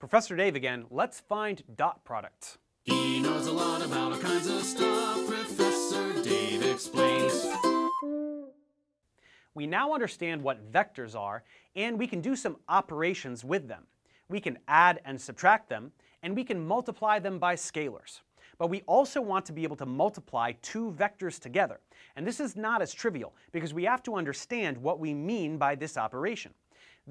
Professor Dave again, let's find dot products. He knows a lot about all kinds of stuff. Professor Dave explains. We now understand what vectors are, and we can do some operations with them. We can add and subtract them, and we can multiply them by scalars. But we also want to be able to multiply two vectors together. And this is not as trivial, because we have to understand what we mean by this operation.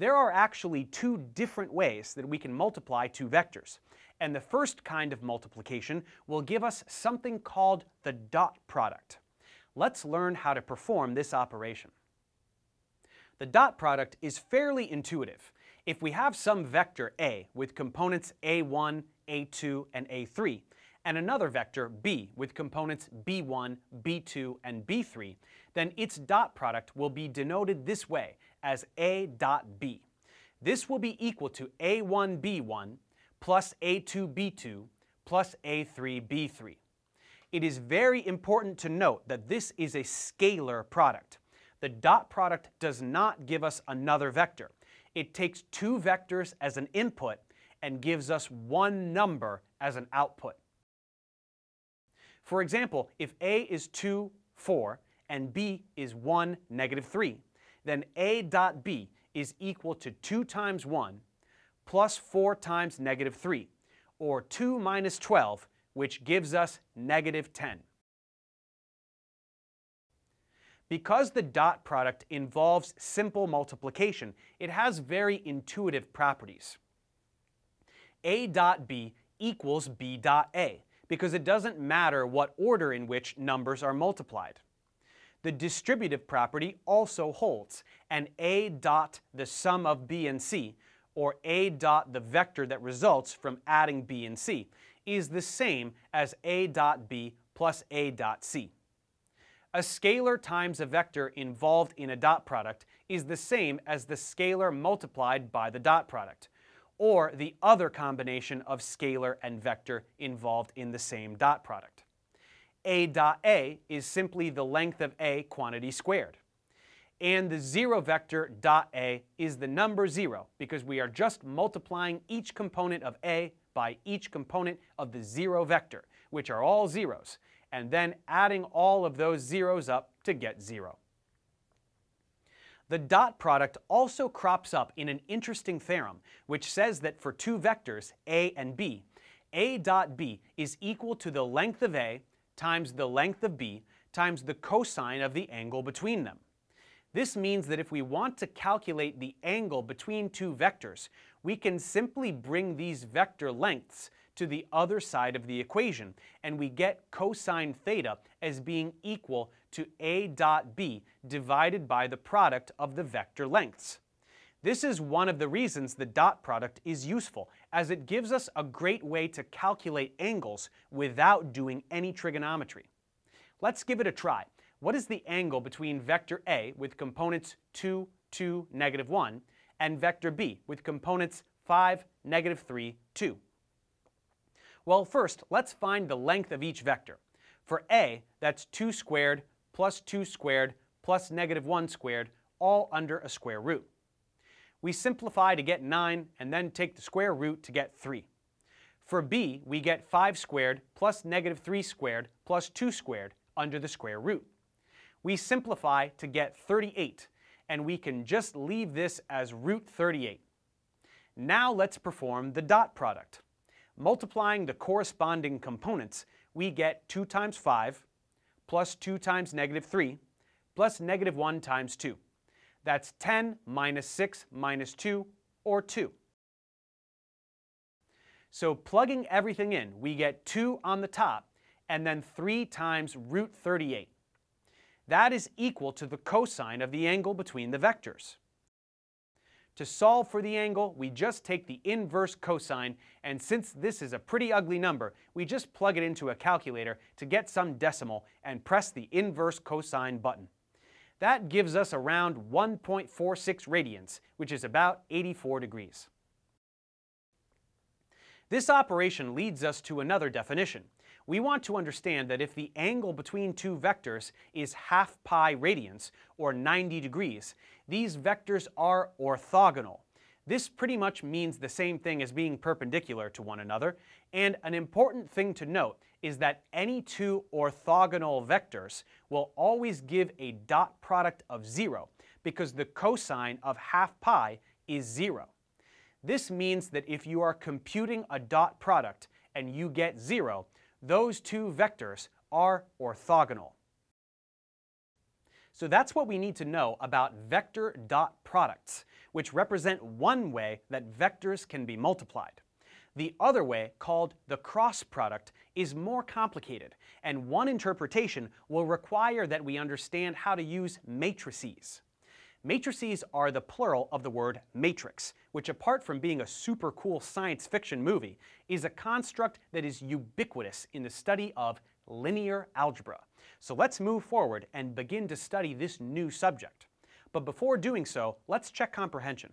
There are actually two different ways that we can multiply two vectors. And the first kind of multiplication will give us something called the dot product. Let's learn how to perform this operation. The dot product is fairly intuitive. If we have some vector a with components a1, a2, and a3, and another vector b with components b1, b2, and b3, then its dot product will be denoted this way as a dot b. This will be equal to a1b1 plus a2b2 plus a3b3. It is very important to note that this is a scalar product. The dot product does not give us another vector. It takes two vectors as an input and gives us one number as an output. For example, if A is 2, 4, and B is 1, negative 3, then A dot B is equal to 2 times 1 plus 4 times negative 3, or 2 minus 12, which gives us negative 10. Because the dot product involves simple multiplication, it has very intuitive properties. A dot B equals B dot A, because it doesn't matter what order in which numbers are multiplied. The distributive property also holds, and A dot the sum of B and C, or A dot the vector that results from adding B and C, is the same as A dot B plus A dot C. A scalar times a vector involved in a dot product is the same as the scalar multiplied by the dot product, or the other combination of scalar and vector involved in the same dot product. A dot A is simply the length of A quantity squared. And the zero vector dot A is the number zero because we are just multiplying each component of A by each component of the zero vector, which are all zeros, and then adding all of those zeros up to get zero. The dot product also crops up in an interesting theorem, which says that for two vectors, a and b, a dot b is equal to the length of a times the length of b times the cosine of the angle between them. This means that if we want to calculate the angle between two vectors, we can simply bring these vector lengths to the other side of the equation, and we get cosine theta as being equal to a dot b divided by the product of the vector lengths. This is one of the reasons the dot product is useful, as it gives us a great way to calculate angles without doing any trigonometry. Let's give it a try. What is the angle between vector A with components 2, 2, negative 1, and vector B with components 5, negative 3, 2? Well, first, let's find the length of each vector. For a, that's 2 squared plus 2 squared plus negative 1 squared, all under a square root. We simplify to get 9 and then take the square root to get 3. For b, we get 5 squared plus negative 3 squared plus 2 squared under the square root. We simplify to get 38, and we can just leave this as root 38. Now let's perform the dot product. Multiplying the corresponding components, we get 2 times 5 plus 2 times negative 3 plus negative 1 times 2. That's 10 minus 6 minus 2, or 2. So plugging everything in, we get 2 on the top and then 3 times root 38. That is equal to the cosine of the angle between the vectors. To solve for the angle, we just take the inverse cosine, and since this is a pretty ugly number, we just plug it into a calculator to get some decimal and press the inverse cosine button. That gives us around 1.46 radians, which is about 84 degrees. This operation leads us to another definition. We want to understand that if the angle between two vectors is half pi radians, or 90 degrees, these vectors are orthogonal. This pretty much means the same thing as being perpendicular to one another, and an important thing to note is that any two orthogonal vectors will always give a dot product of zero because the cosine of half pi is zero. This means that if you are computing a dot product and you get zero, those two vectors are orthogonal. So that's what we need to know about vector dot products, which represent one way that vectors can be multiplied. The other way, called the cross product, is more complicated, and one interpretation will require that we understand how to use matrices. Matrices are the plural of the word matrix, which apart from being a super cool science fiction movie, is a construct that is ubiquitous in the study of linear algebra. So let's move forward and begin to study this new subject. But before doing so, let's check comprehension.